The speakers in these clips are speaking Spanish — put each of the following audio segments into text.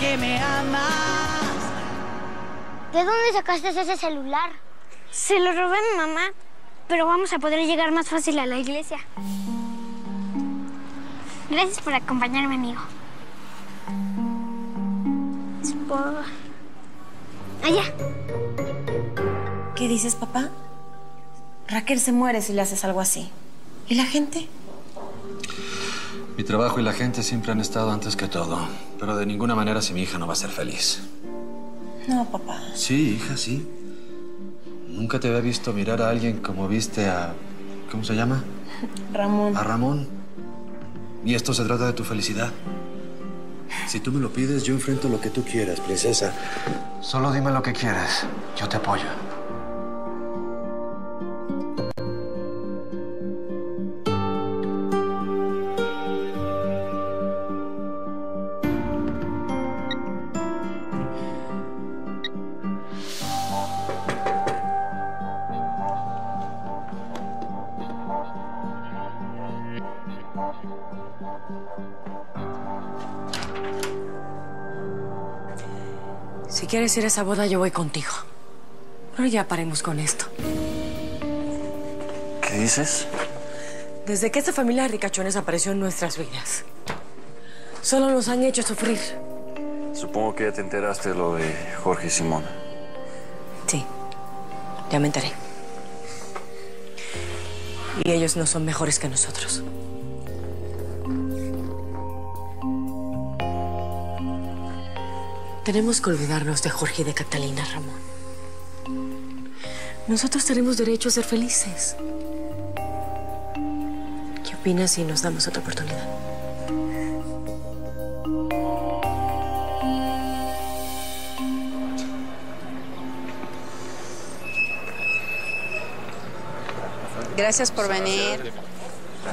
que me amas. ¿De dónde sacaste ese celular? Se lo robé a mi mamá, pero vamos a poder llegar más fácil a la iglesia. Gracias por acompañarme, amigo. Es por... Allá. ¿Qué dices, papá? Raquel se muere si le haces algo así. ¿Y la gente? Mi trabajo y la gente siempre han estado antes que todo. Pero de ninguna manera si mi hija no va a ser feliz. No, papá. Sí, hija, sí. Nunca te había visto mirar a alguien como viste a... ¿Cómo se llama? Ramón. A Ramón. Y esto se trata de tu felicidad. Si tú me lo pides, yo enfrento lo que tú quieras, princesa. Solo dime lo que quieres. Yo te apoyo. Si quieres ir a esa boda, yo voy contigo. Pero ya paremos con esto. ¿Qué dices? Desde que esta familia de ricachones apareció en nuestras vidas, solo nos han hecho sufrir. Supongo que ya te enteraste de lo de Jorge y Simón. Sí, ya me enteré. Y ellos no son mejores que nosotros. Tenemos que olvidarnos de Jorge y de Catalina, Ramón. Nosotros tenemos derecho a ser felices. ¿Qué opinas si nos damos otra oportunidad? Gracias por venir.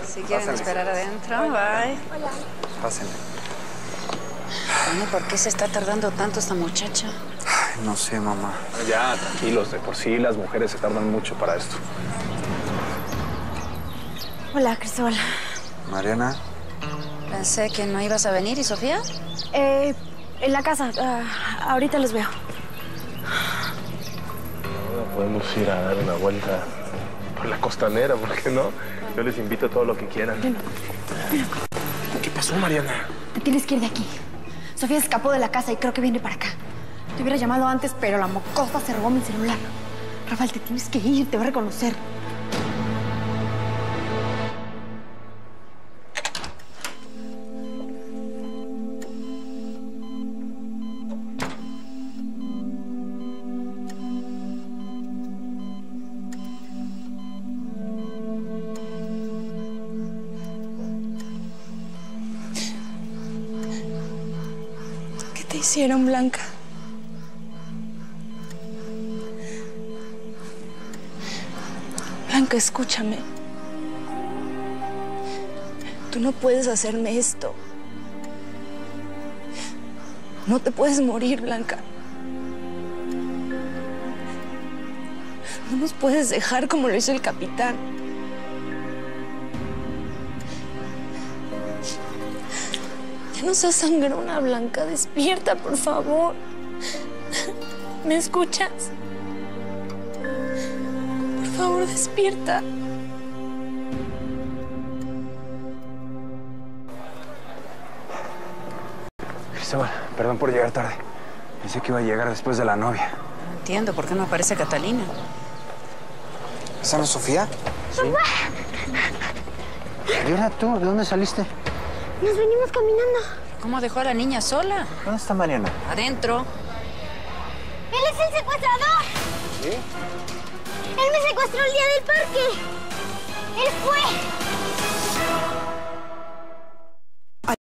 Si quieren esperar adentro, bye. Pásenle. Bueno, ¿por qué se está tardando tanto esta muchacha? Ay, no sé, mamá. Ya, tranquilos, de por sí las mujeres se tardan mucho para esto. Hola, Cristóbal. Mariana, Pensé que no ibas a venir. ¿Y Sofía? Eh, en la casa. Ah, ahorita los veo. Ahora podemos ir a dar una vuelta por la costanera, ¿por qué no? Yo les invito a todo lo que quieran. ¿Qué pasó, Mariana? Te tienes que ir de aquí. Sofía escapó de la casa y creo que viene para acá. Te hubiera llamado antes, pero la mocosa se robó mi celular. Rafael, te tienes que ir, te va a reconocer. Te hicieron, Blanca? Blanca, escúchame. Tú no puedes hacerme esto. No te puedes morir, Blanca. No nos puedes dejar como lo hizo el capitán. Ya no seas sangrona, Blanca. Despierta, por favor. ¿Me escuchas? Por favor, despierta. Cristóbal, perdón por llegar tarde. Pensé que iba a llegar después de la novia. No entiendo por qué no aparece Catalina. ¿Esa no es Sofía? Sí. Mariana, ¿tú de dónde saliste? Nos venimos caminando. ¿Cómo dejó a la niña sola? ¿Dónde está Mariana? Adentro. ¡Él es el secuestrador! ¿Sí? ¡Él me secuestró el día del parque! ¡Él fue!